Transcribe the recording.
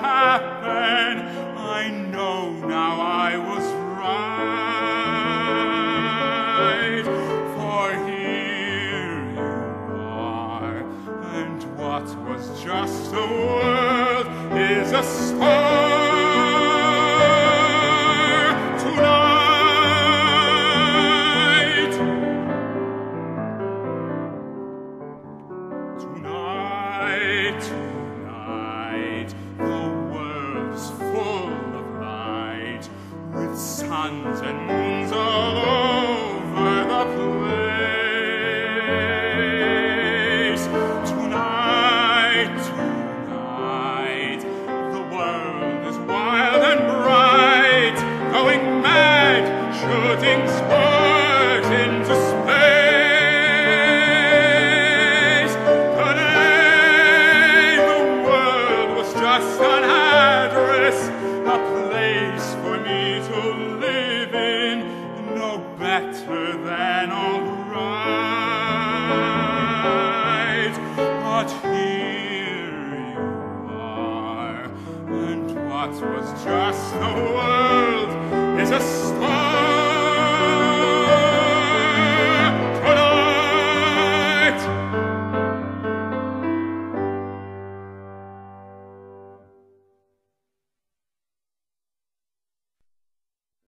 happen. I know now I was right. For here you are, and what was just a world is a star. Tonight, Tonight, tonight, suns and moons all over the place. Tonight, tonight, the world is wild and bright, going mad, shooting sparks into space. Today, the world was just better than all right. But here you are, and what was just the